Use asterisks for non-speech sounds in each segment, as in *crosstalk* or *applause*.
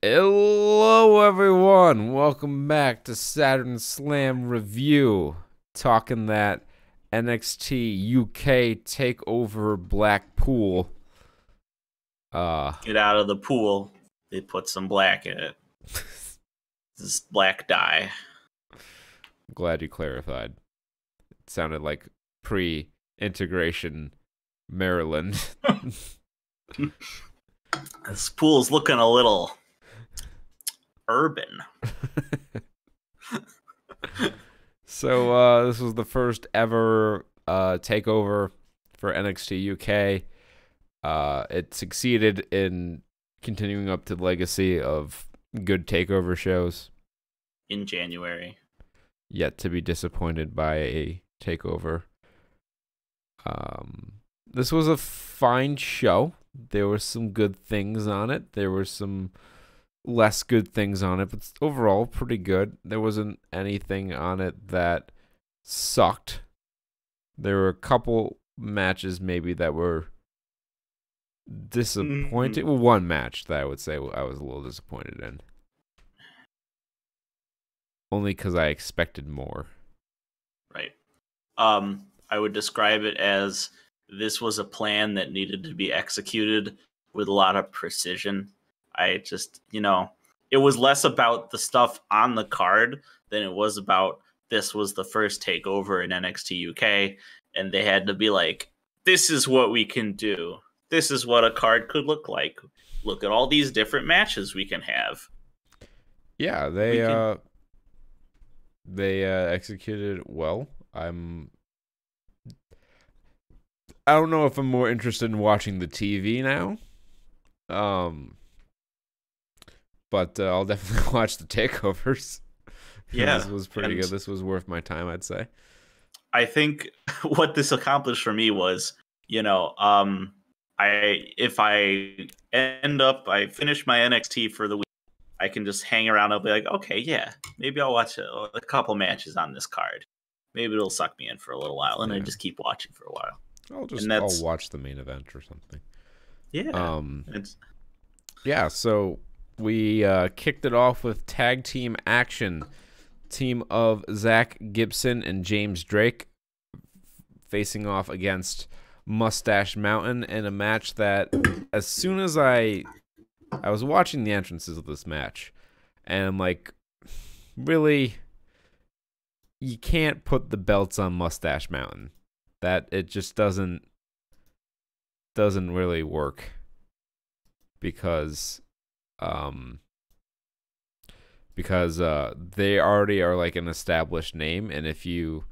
Hello, everyone. Welcome back to Saturn Slam Review. Talking that NXT UK Takeover Blackpool. Uh, Get out of the pool. They put some black in it. *laughs* This black dye. glad you clarified. It sounded like pre-integration Maryland. *laughs* This pool's looking a little urban. so uh, this was the first ever uh, takeover for NXT UK. Uh, it succeeded in continuing up to the legacy of good takeover shows. in January. Yet to be disappointed by a takeover. Um, this was a fine show. There were some good things on it. There were some less good things on it, but overall pretty good. There wasn't anything on it that sucked. There were a couple matches maybe that were disappointing. Well, one match that I would say I was a little disappointed in. Only because I expected more. Right. Um, I would describe it as this was a plan that needed to be executed with a lot of precision. I just, you know, it was less about the stuff on the card than it was about this was the first takeover in NXT UK, and they had to be like, this is what we can do. This is what a card could look like. Look at all these different matches we can have. Yeah, they We can- uh they uh executed well. I'm I don't know if I'm more interested in watching the TV now. Um but uh, I'll definitely *laughs* watch the takeovers. *laughs* Yeah, this was pretty good. This was worth my time, I'd say. I think *laughs* what this accomplished for me was, you know, um, I if I end up, I finish my NXT for the week, I can just hang around. I'll be like, okay, yeah, maybe I'll watch a, a couple matches on this card. Maybe it'll suck me in for a little while, and I just keep watching for a while. I'll just I'll watch the main event or something. Yeah, Um it's Yeah, so we uh, kicked it off with tag team action. Team of Zach Gibson and James Drake facing off against Mustache Mountain in a match that, as soon as I, I was watching the entrances of this match, and I'm like, really, you can't put the belts on Mustache Mountain. That it just doesn't doesn't really work because um because uh they already are like an established name and if you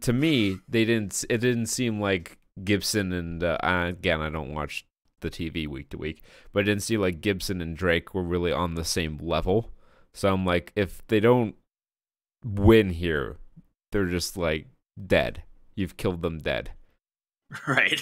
to me they didn't it didn't seem like Gibson and uh, again I don't watch the TV week to week but it didn't seem like Gibson and Drake were really on the same level so I'm like if they don't win here they're just like dead you've killed them dead *laughs* right.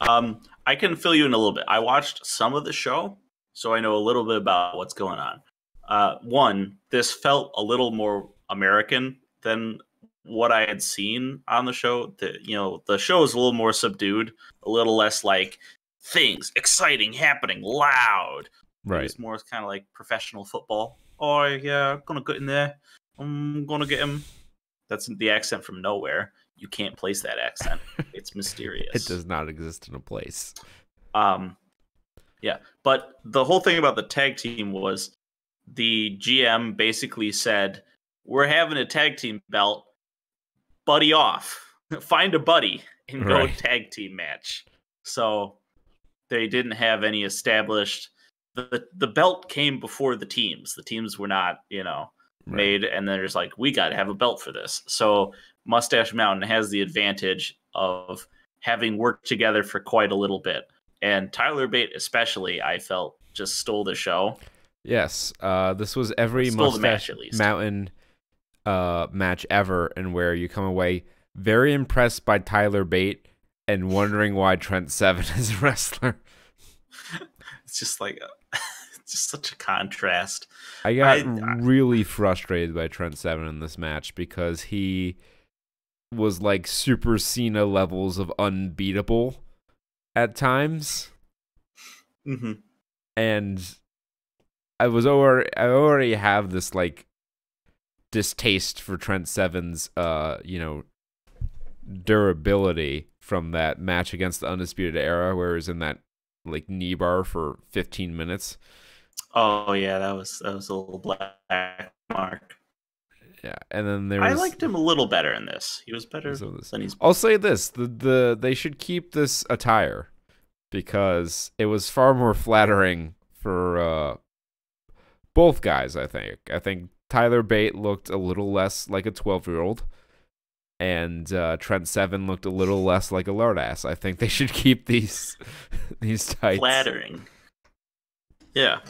Um, I can fill you in a little bit. I watched some of the show, so I know a little bit about what's going on. Uh, one, this felt a little more American than what I had seen on the show. The you know the show is a little more subdued, a little less like things exciting happening loud. right It's more kind of like professional football. Oh yeah, I'm gonna get in there. I'm gonna get him. That's the accent from nowhere. You can't place that accent. *laughs* It's mysterious. it does not exist in a place Um, yeah, but the whole thing about the tag team was the GM basically said, "We're having a tag team belt, buddy off. *laughs* Find a buddy and go Right. tag team match." So they didn't have any established. The the belt came before the teams. The teams were not, you know, Right. made, and then there's like, we got to have a belt for this. So Mustache Mountain has the advantage of having worked together for quite a little bit. And Tyler Bate, especially, I felt just stole the show. Yes, uh, this was every Stole mustache match, at least. mountain uh, match ever, and where you come away very impressed by Tyler Bate and wondering why Trent Seven *laughs* is a wrestler. *laughs* It's just like, it's *laughs* just such a contrast. I got I- I- really frustrated by Trent Seven in this match because he was like Super Cena levels of unbeatable at times, hmm and I was over I already have this like distaste for Trent Seven's uh you know durability from that match against the Undisputed Era, where he was in that like knee bar for 15 minutes. Oh yeah, that was that was a little black mark. Yeah, and then there was, I liked him a little better in this. He was better than he's. I'll say this: the the they should keep this attire because it was far more flattering for uh, both guys. I think. I think Tyler Bate looked a little less like a twelve-year-old, and uh, Trent Seven looked a little less like a lard ass. I think they should keep these *laughs* these tights. flattering. Yeah,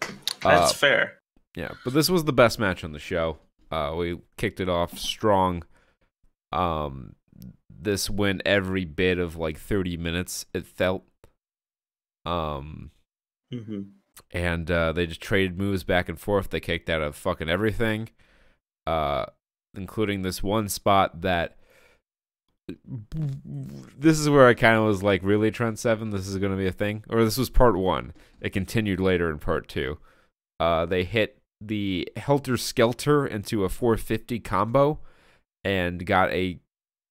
that's Uh, fair. Yeah, but this was the best match on the show. Uh, we kicked it off strong. Um, this went every bit of like 30 minutes. It felt. Um, hmm and uh, they just traded moves back and forth. They kicked out of fucking everything, uh, including this one spot that. This is where I kind of was like, really, Trent Seven, this is going to be a thing, or this was part one. It continued later in part two. Uh, they hit the Helter Skelter into a 450 combo, and got a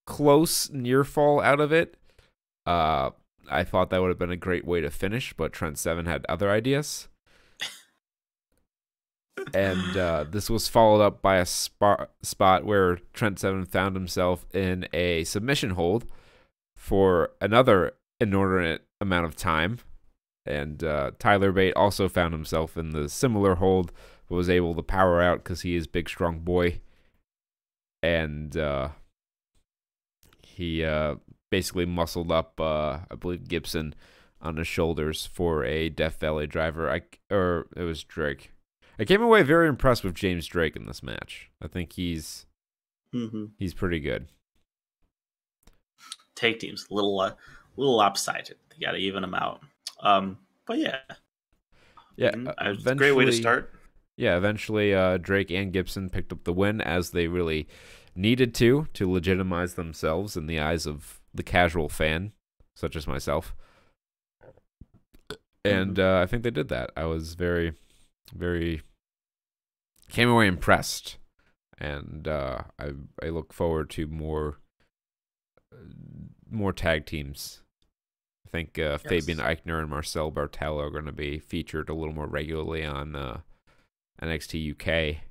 close near fall out of it. Uh, I thought that would have been a great way to finish, but Trent Seven had other ideas. and uh, this was followed up by a spot, spot where Trent Seven found himself in a submission hold for another inordinate amount of time. And uh, Tyler Bate also found himself in the similar hold, but was able to power out because he is big, strong boy. And uh, he uh, basically muscled up, uh, I believe, Gibson on his shoulders for a Death Valley driver. I or it was Drake. I came away very impressed with James Drake in this match. I think he's hmm he's pretty good. Take teams, a little, uh, little lopsided. They got to even them out. Um, but yeah, Yeah, mhm, uh, it's a great way to start. Yeah, eventually uh, Drake and Gibson picked up the win as they really needed to to legitimize themselves in the eyes of the casual fan, such as myself. And uh, I think they did that. I was very, very came away impressed, and uh, I I look forward to more uh, more tag teams. I think uh, Fabian Aichner and Marcel Barthel are going to be featured a little more regularly on uh, NXT UK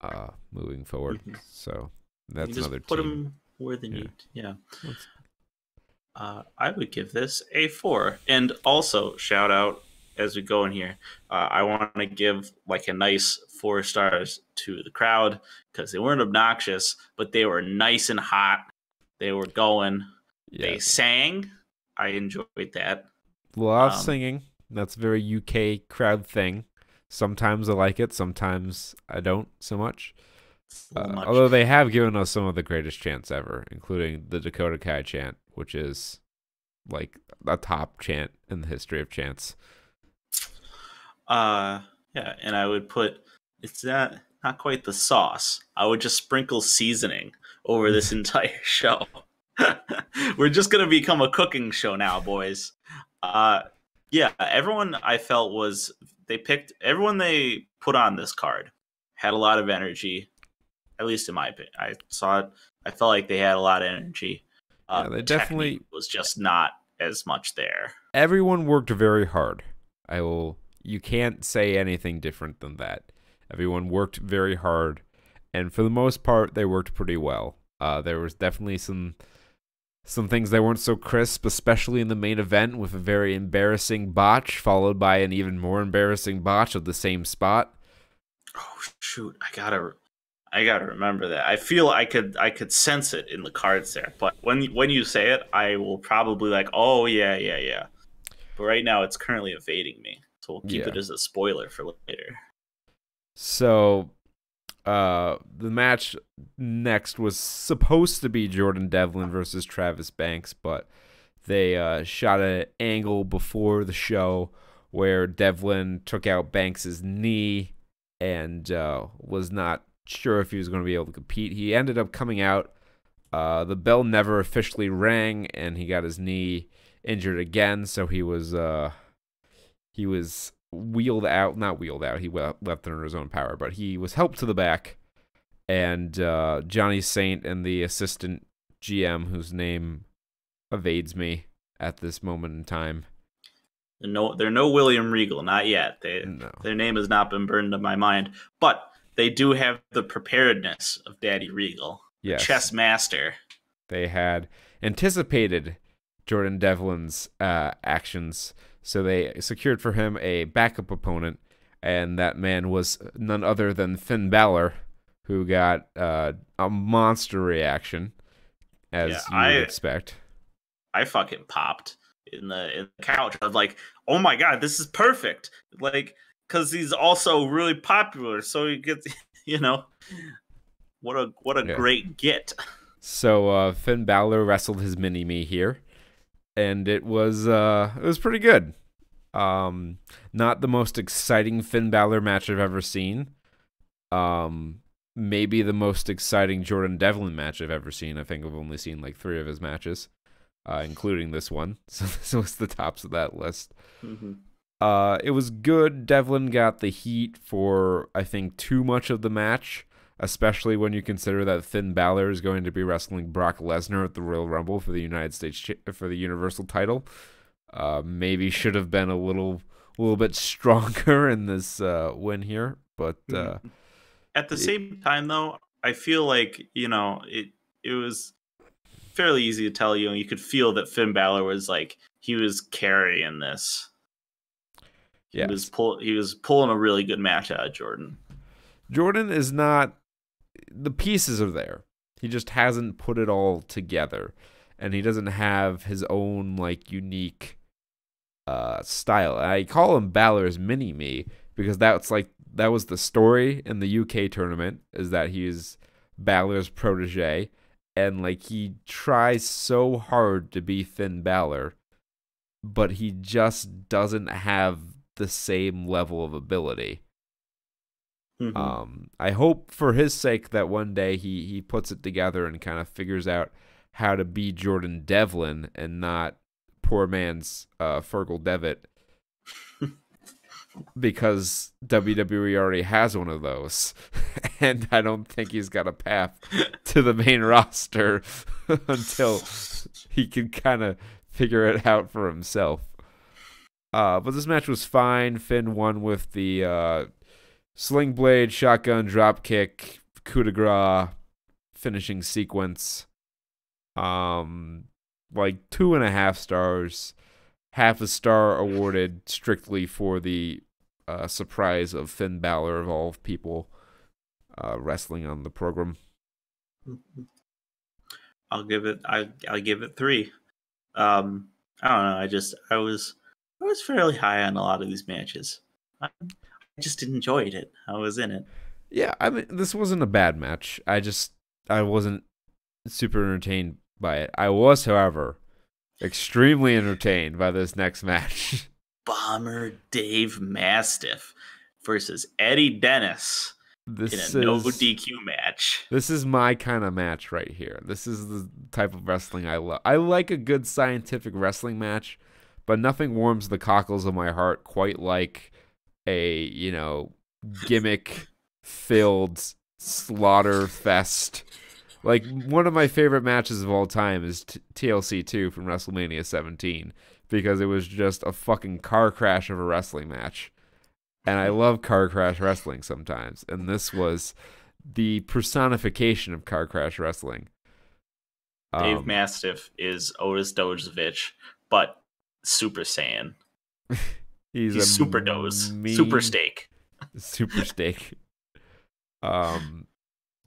uh, moving forward. Mhm. So that's just another put team. them where they Yeah. need. Yeah. Uh, I would give this a four. And also, shout out as we go in here, uh, I want to give like a nice four stars to the crowd because they weren't obnoxious, but they were nice and hot. They were going. Yeah, They sang. I enjoyed that. a lot of um, singing. That's a very UK crowd thing. Sometimes I like it. Sometimes I don't so much. Uh, although they have given us some of the greatest chants ever, including the Dakota Kai chant, which is like a top chant in the history of chants. Uh, yeah, and I would put it's not not quite the sauce. I would just sprinkle seasoning over *laughs* this entire show. *laughs* We're just gonna become a cooking show now, boys. Uh, yeah, everyone I felt was they picked everyone they put on this card had a lot of energy. At least in my opinion, I saw it. I felt like they had a lot of energy. Uh, Yeah, they definitely- was just not as much there. Everyone worked very hard. I will. You can't say anything different than that. Everyone worked very hard, and for the most part, they worked pretty well. Uh, there was definitely some some things that weren't so crisp, especially in the main event, with a very embarrassing botch followed by an even more embarrassing botch of the same spot. Oh shoot, I gotta I gotta remember that. I feel I could I could sense it in the cards there, but when when you say it, I will probably like, oh yeah, yeah, yeah. But right now, it's currently evading me, so we'll keep Yeah. it as a spoiler for later. So, uh, the match next was supposed to be Jordan Devlin versus Travis Banks, but they uh, shot an angle before the show where Devlin took out Banks's knee and uh, was not sure if he was going to be able to compete. He ended up coming out. Uh, the bell never officially rang, and he got his knee injured again, so he was uh, he was wheeled out, not wheeled out, he left under his own power, but he was helped to the back. And uh, Johnny Saint and the assistant GM, whose name evades me at this moment in time. No, they're no William Regal, not yet. They, No. Their name has not been burned in my mind, but they do have the preparedness of Daddy Regal, Yes. chess master. They had anticipated Jordan Devlin's uh, actions, so they secured for him a backup opponent, and that man was none other than Finn Balor, who got uh, a monster reaction, as Yeah, you I- would expect. I fucking popped in the in the couch. I was like, "Oh my god, this is perfect!" Like, because he's also really popular, so he gets, *laughs* you know, what a what a Yeah. great get. So uh, Finn Balor wrestled his mini me here, and it was uh, it was pretty good. Um, not the most exciting Finn Balor match I've ever seen. Um, maybe the most exciting Jordan Devlin match I've ever seen. I think I've only seen like three of his matches, uh, including this one. *laughs* So this was the tops of that list. Uh, it was good. Devlin got the heat for I think too much of the match, especially when you consider that Finn Balor is going to be wrestling Brock Lesnar at the Royal Rumble for the United States for the Universal title. Uh, maybe should have been a little a little bit stronger *laughs* in this uh, win here, but uh, At the it- same time, though, I feel like you know it. It was fairly easy to tell. You know, you could feel that Finn Balor was like he was carrying this. He Yes. was pull. He was pulling a really good match out of Jordan. Jordan is not the pieces are there. He just hasn't put it all together and he doesn't have his own like unique uh style. I call him Balor's mini me because that's like that was the story in the UK tournament is that he's Balor's protege and like he tries so hard to be Finn Balor but he just doesn't have the same level of ability. Mhm. Um, I hope for his sake that one day he he puts it together and kind of figures out how to be Jordan Devlin and not poor man's uh, Fergal Devitt *laughs* because WWE already has one of those, *laughs* and I don't think he's got a path to the main roster *laughs* until he can kind of figure it out for himself. Uh, but this match was fine. Finn won with the uh, sling blade, shotgun, drop kick, coup de grace, finishing sequence. Um, like two and a half stars, half a star awarded strictly for the uh, surprise of Finn Balor of all people uh, wrestling on the program. I'll give it. I I'll give it three. Um, I don't know. I just I was I was fairly high on a lot of these matches. Just enjoyed it. I was in it. Yeah, I mean, this wasn't a bad match. I just I wasn't super entertained by it. I was, however, extremely entertained by this next match. *laughs* Bomber Dave Mastiff versus Eddie Dennis This in is no DQ match. this is my kind of match right here. This is the type of wrestling I love. I like a good scientific wrestling match, but nothing warms the cockles of my heart quite like a you know gimmick filled slaughter fest. Like one of my favorite matches of all time is t- TLC 2 from WrestleMania 17 because it was just a fucking car crash of a wrestling match. And I love car crash wrestling sometimes, and this was the personification of car crash wrestling. Dave Um, Mastiff is Otis Dozovic, but Super Saiyan. *laughs* he's, He's a Super Dose, mean- Super Steak. super steak. *laughs* Um,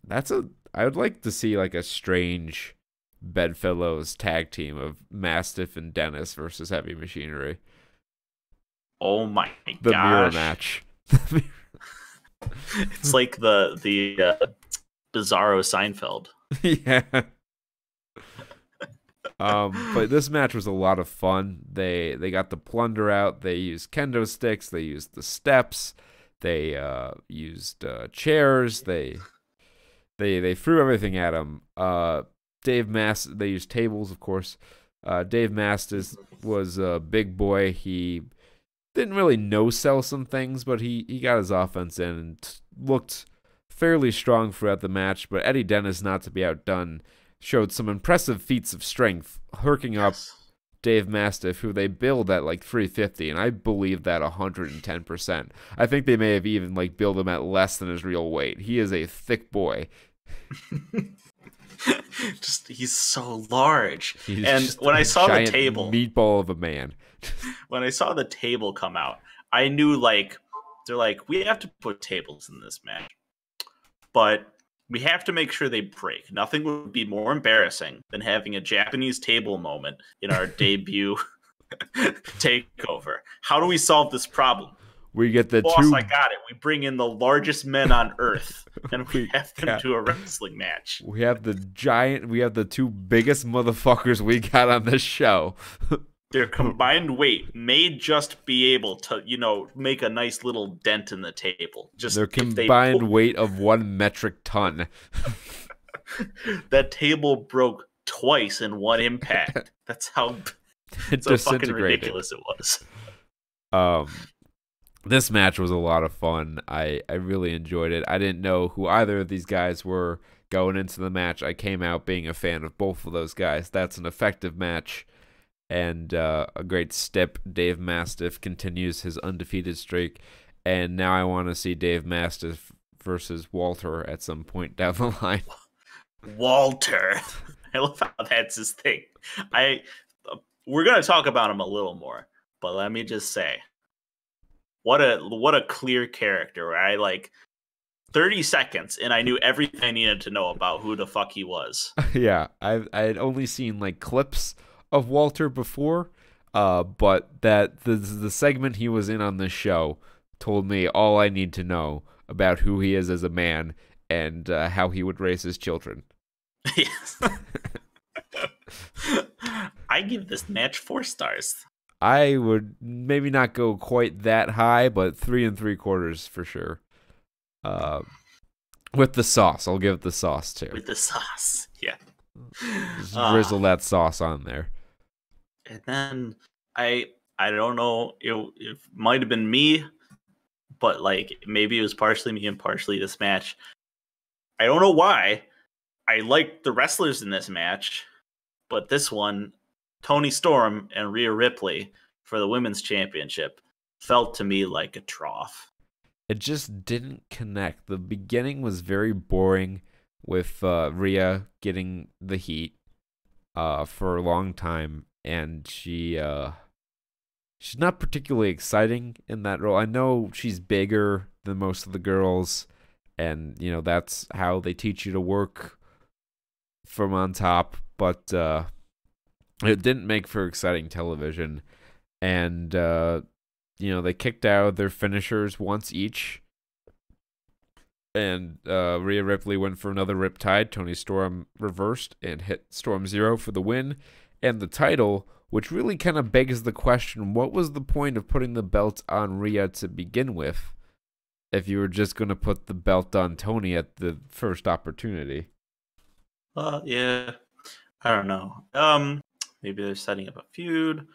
that's a. I would like to see like a strange bedfellows tag team of Mastiff and Dennis versus Heavy Machinery. Oh my God. The mirror match. *laughs* It's like the the uh, Bizarro Seinfeld. *laughs* yeah. Um, but this match was a lot of fun. They they got the plunder out. They used kendo sticks. They used the steps. They uh, used uh, chairs. They they they threw everything at him. Uh, Dave Mass. They used tables, of course. Uh, Dave Mastiff was a big boy. He didn't really no sell some things, but he he got his offense in and looked fairly strong throughout the match. But Eddie Dennis, not to be outdone, showed some impressive feats of strength, hurking up Dave Mastiff, who they billed at like 350, and I believe that 110%. I think they may have even like billed him at less than his real weight. He is a thick boy. *laughs* just he's so large. He's and when I saw the table, meatball of a man. *laughs* when I saw the table come out, I knew like they're like we have to put tables in this match, but we have to make sure they break. Nothing would be more embarrassing than having a Japanese table moment in our *laughs* debut *laughs* takeover. How do we solve this problem? We get the Boss, two. I got it. We bring in the largest men on earth *laughs* and we We have them do a wrestling match. We have the giant. We have the two biggest motherfuckers we got on this show. Their combined weight may just be able to, you know, make a nice little dent in the table. Just Their combined weight of one metric ton. *laughs* that table broke twice in one impact. *laughs* That's how It so fucking ridiculous it was. Um, this match was a lot of fun. I I really enjoyed it. I didn't know who either of these guys were going into the match. I came out being a fan of both of those guys. That's an effective match and uh, a great step. Dave Mastiff continues his undefeated streak, and now I want to see Dave Mastiff versus Walter at some point down the line. *laughs* Walter. I love how that's his thing. I uh, we're gonna talk about him a little more, but let me just say, what a what a clear character. I like thirty seconds, and I knew everything I needed to know about who the fuck he was. *laughs* yeah, I I had only seen like clips of Walter before, uh, but that the the segment he was in on this show told me all I need to know about who he is as a man and uh, how he would raise his children. *laughs* Yes. *laughs* I give this match four stars. I would maybe not go quite that high, but three and three quarters for sure. Uh, with the sauce, I'll give it the sauce too. with the sauce. Yeah. Just drizzle that sauce on there. And then I I don't know it, it might have been me, but like maybe it was partially me and partially this match. I don't know why. I liked the wrestlers in this match, but this one, Toni Storm and Rhea Ripley for the women's championship, felt to me like a trough. it just didn't connect. The beginning was very boring with uh, Rhea getting the heat uh, for a long time, and she uh, she's not particularly exciting in that role. I know she's bigger than most of the girls, and you know that's how they teach you to work from on top, but uh, it didn't make for exciting television, and. Uh, you know, they kicked out their finishers once each. And uh, Rhea Ripley went for another Riptide. Toni Storm reversed and hit Storm Zero for the win and the title, which really kind of begs the question what was the point of putting the belt on Rhea to begin with if you were just going to put the belt on Toni at the first opportunity? Uh, yeah, I don't know. Um, maybe they're setting up a feud.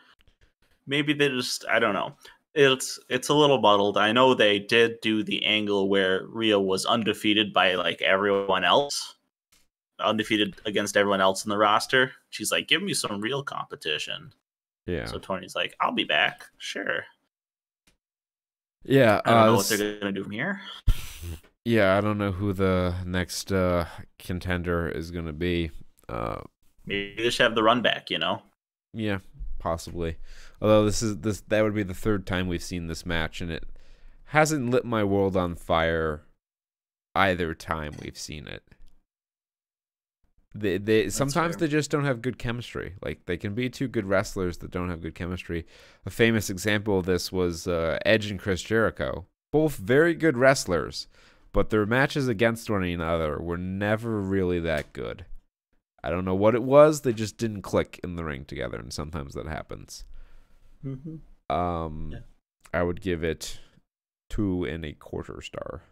Maybe they just I don't know. It's it's a little muddled. I know they did do the angle where Rhea was undefeated by like everyone else, undefeated against everyone else in the roster. She's like, "Give me some real competition." Yeah. So Toni's like, "I'll be back, sure." yeah. I don't uh, know what they're gonna do from here. *laughs* yeah, I don't know who the next uh, contender is going to be. Uh, Maybe they should have the run back. You know, Yeah, possibly. Although this is this that would be the third time we've seen this match, and it hasn't lit my world on fire either time we've seen it. They they sometimes fair. they just don't have good chemistry. Like they can be two good wrestlers that don't have good chemistry. A famous example of this was uh, Edge and Chris Jericho, both very good wrestlers, but their matches against one another were never really that good. I don't know what it was. They just didn't click in the ring together, and sometimes that happens. mm-hmm. Um, Yeah. I would give it two and a quarter star.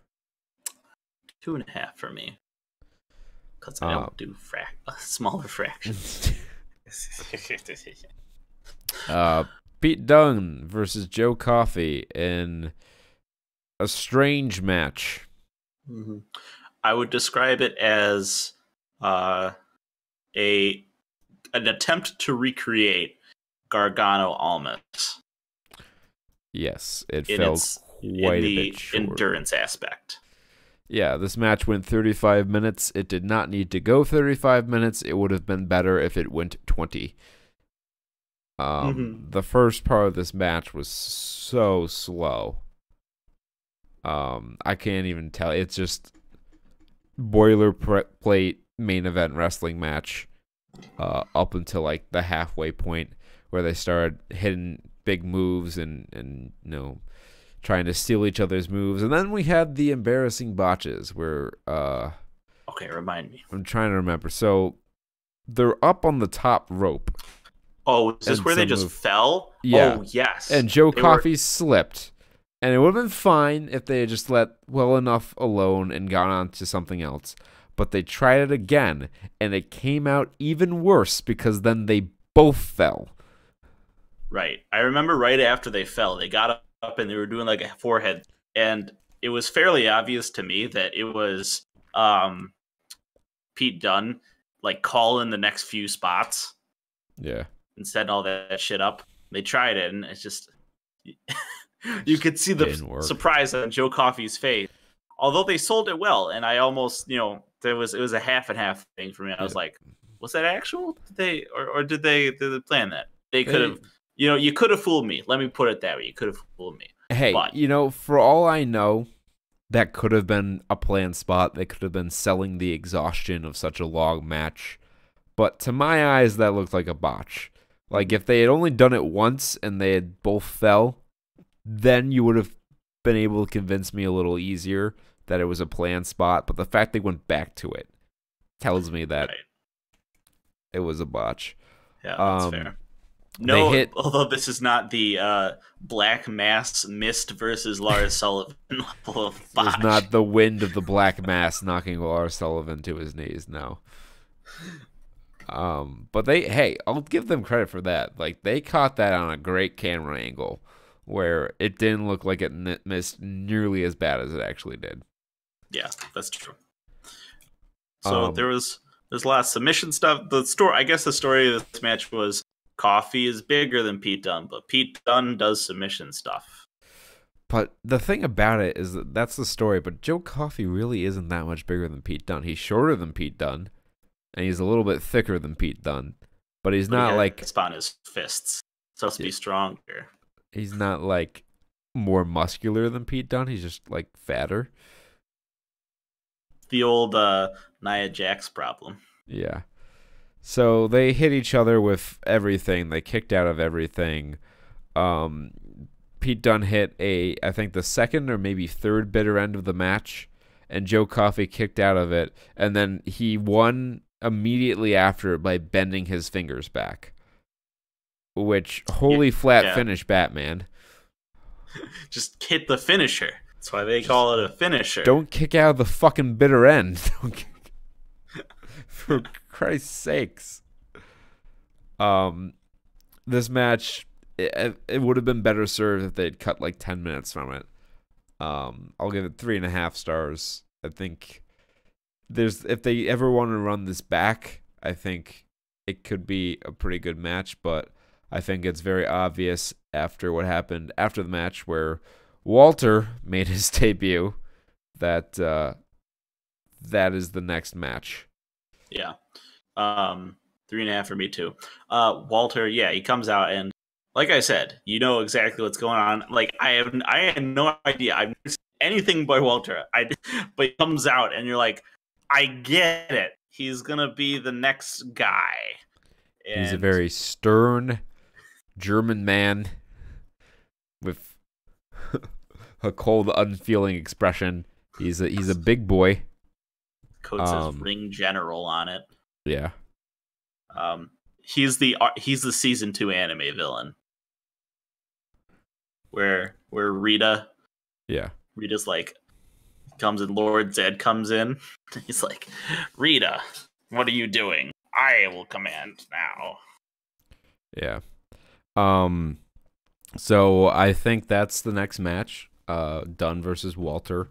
two and a half for me. Because I don't do frac- *laughs* smaller fractions. *laughs* *laughs* uh, Pete Dunne versus Joe Coffey in a strange match. Mm-hmm. I would describe it as uh, a an attempt to recreate Gargano Almas. Yes, it felt its, quite in a the bit short. endurance aspect. Yeah, this match went 35 minutes. It did not need to go 35 minutes. It would have been better if it went 20. Um, Mhm. The first part of this match was so slow. Um, I can't even tell. It's just boilerplate main event wrestling match uh, up until like the halfway point where they started hitting big moves and, and you know trying to steal each other's moves. And then we had the embarrassing botches where uh Okay, remind me. I'm trying to remember. So they're up on the top rope Oh, is this where they just move- fell? Yeah. Oh, yes. and Joe They were- Coffey slipped. And it would have been fine if they had just let well enough alone and gone on to something else. But they tried it again, and it came out even worse because then they both fell. Right. I remember right after they fell, they got up and they were doing like a forehead, and it was fairly obvious to me that it was um, Pete Dunne like calling the next few spots Yeah. and setting all that shit up. They tried it, and it's just *laughs* you could see the surprise on Joe Coffey's face. Although they sold it well, and I almost, you know, there was it was a half and half thing for me. I was Yeah. like, was that actual? Did they or, or did they did they plan that? They could have, you know, you could have fooled me. Let me put it that way. You could have fooled me. Hey, But- you know, for all I know, that could have been a planned spot. They could have been selling the exhaustion of such a long match. But to my eyes, that looked like a botch. Like if they had only done it once and they had both fell, then you would have been able to convince me a little easier that it was a planned spot. But the fact they went back to it tells me that Right. it was a botch. Yeah, that's Um, fair. No, hit- *laughs* although this is not the uh, Black Mass Mist versus Lars *laughs* Sullivan level of botch. not the wind of the black mass knocking Lars Sullivan to his knees. No. Um, but they, hey, I'll give them credit for that. Like they caught that on a great camera angle, where it didn't look like it missed nearly as bad as it actually did. Yeah, that's true. So Um, there was there's a lot of submission stuff. The story, I guess, the story of this match was Coffey is bigger than Pete Dunne, but Pete Dunne does submission stuff. But the thing about it is that that's the story. But Joe Coffey really isn't that much bigger than Pete Dunne. He's shorter than Pete Dunne, and he's a little bit thicker than Pete Dunne. But he's But not has like his fists. Supposed to be stronger. he's not like more muscular than Pete Dunne. He's just like fatter. The old uh, Nia Jax problem. Yeah. So they hit each other with everything. They kicked out of everything. Um, Pete Dunne hit a, I think the second or maybe third bitter end of the match, and Joe Coffey kicked out of it, and then he won immediately after by bending his fingers back. Which holy flat yeah. finish, Batman! *laughs* Just hit the finisher. That's why they call it a finisher. Don't kick out of the fucking bitter end. *laughs* For Christ's sakes. Um, this match it, it would have been better served if they'd cut like ten minutes from it. Um, I'll give it three and a half stars. I think there's if they ever want to run this back, I think it could be a pretty good match. But I think it's very obvious after what happened after the match where Walter made his *laughs* debut that uh, that is the next match. Yeah. Um, three and a half for me too. Uh, Walter, yeah, he comes out and, like I said, you know exactly what's going on. Like I have, I had no idea. I've never seen anything by Walter. I, *laughs* but he comes out and you're like, I get it. He's gonna be the next guy. He's a very stern German man with *laughs* a cold, unfeeling expression. He's a he's a big boy. Coat um, says ring general on it. Yeah. Um, he's the he's the season two anime villain. Where where Rita Yeah. Rita's like comes in Lord Zed comes in. *laughs* He's like, Rita, what are you doing? I will command now. Yeah. Um So I think that's the next match. Uh, Dunn versus Walter,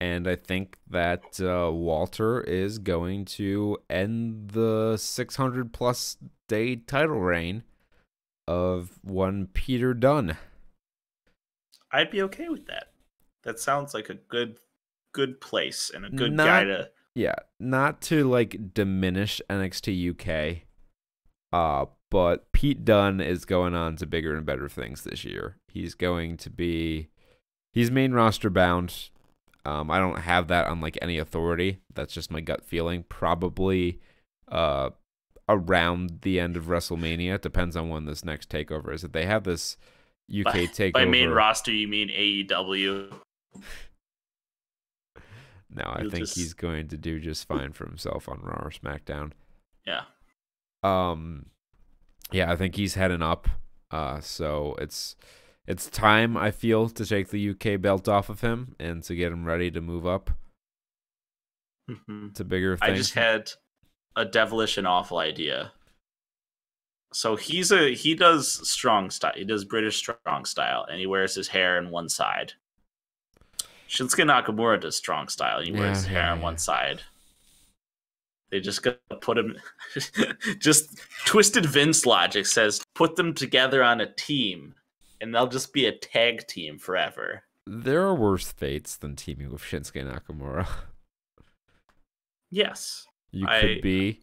and I think that uh, Walter is going to end the 600 plus day title reign of one Peter Dunne. I'd be okay with that. That sounds like a good good place and a good Not- guy to Yeah, not to like diminish NXT UK, uh, but Pete Dunne is going on to bigger and better things this year. He's going to be, he's main roster bound. Um, I don't have that on like any authority. That's just my gut feeling. Probably, uh, around the end of WrestleMania. Depends on when this next takeover is. If they have this UK by, takeover, by main roster you mean AEW. no, I you'll think just- he's going to do just fine for himself on Raw or SmackDown. Yeah. Um, yeah, I think he's heading up. Uh, so it's it's time I feel to take the UK belt off of him and to get him ready to move up Mhm. to bigger I just had a devilish and awful idea. So he's a he does strong style. He does British strong style, and he wears his hair on one side. Shinsuke Nakamura does strong style. He wears Yeah, his hair yeah, on yeah. one side. They just gotta put him. *laughs* just twisted Vince logic says put them together on a team, and they'll just be a tag team forever. there are worse fates than teaming with Shinsuke Nakamura. Yes. You I- could be,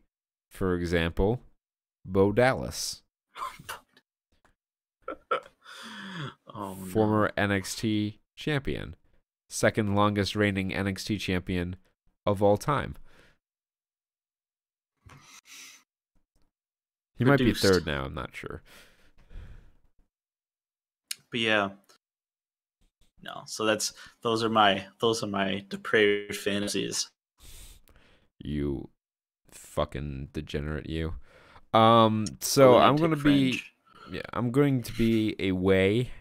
for example, Bo Dallas, *laughs* oh, no. former NXT champion, second longest reigning NXT champion of all time. He might be third now. I'm not sure. But yeah. No, so that's those are my those are my depraved fantasies. You fucking degenerate, you. Um. So I'm gonna be yeah. I'm going to be away.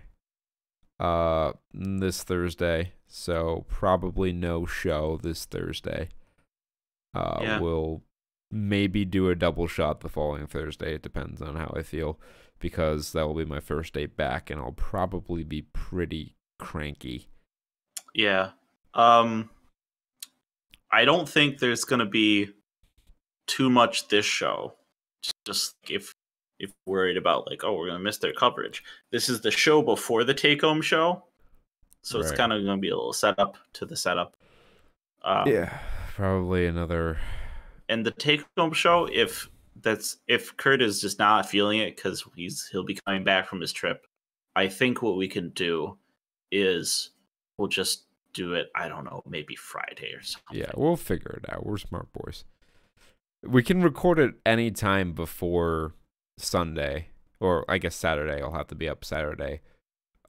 Uh, this Thursday. So probably no show this Thursday. Uh, Yeah. we'll maybe do a double shot the following Thursday. It depends on how I feel, because that will be my first day back, and I'll probably be pretty cranky. Yeah. Um I don't think there's gonna be too much this show. Just if if worried about like, oh, we're gonna miss their coverage. This is the show before the take home show. So it's kind of gonna be a little setup to the setup. Um, yeah, probably another. and the take home show if that's if Kurt is just not feeling it because he's he'll be coming back from his trip. I think what we can do is we'll just do it. I don't know, maybe Friday or something. Yeah, we'll figure it out. We're smart boys. We can record it any time before Sunday, or I guess Saturday. I'll have to be up Saturday,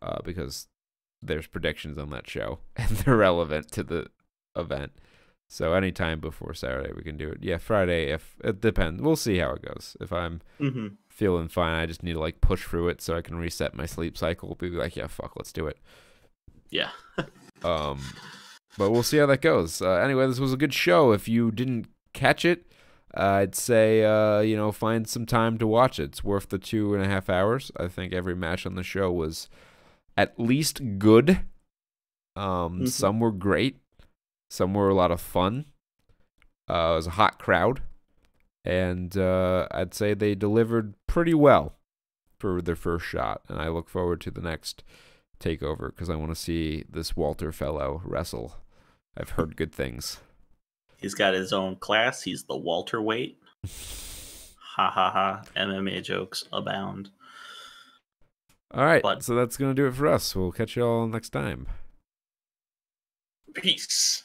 uh, because there's predictions on that show *laughs* and they're relevant to the event. So anytime before Saturday, we can do it. Yeah, Friday. If it depends, we'll see how it goes. If I'm hmm feeling fine, I just need to like push through it so I can reset my sleep cycle. Be like, yeah, fuck, let's do it. Yeah. *laughs* Um, but we'll see how that goes. Uh, anyway, this was a good show. If you didn't catch it, uh, I'd say uh, you know find some time to watch it. It's worth the two and a half hours. I think every match on the show was at least good. Um, Mhm. some were great. Some were a lot of fun. Uh, it was a hot crowd, and uh, I'd say they delivered pretty well for their first shot. And I look forward to the next takeover because I want to see this Walter fellow wrestle. I've heard good things. He's got his own class. He's the Walter weight. *laughs* Ha ha ha. MMA jokes abound. All right, But- so that's gonna do it for us. We'll catch you all next time. Peace.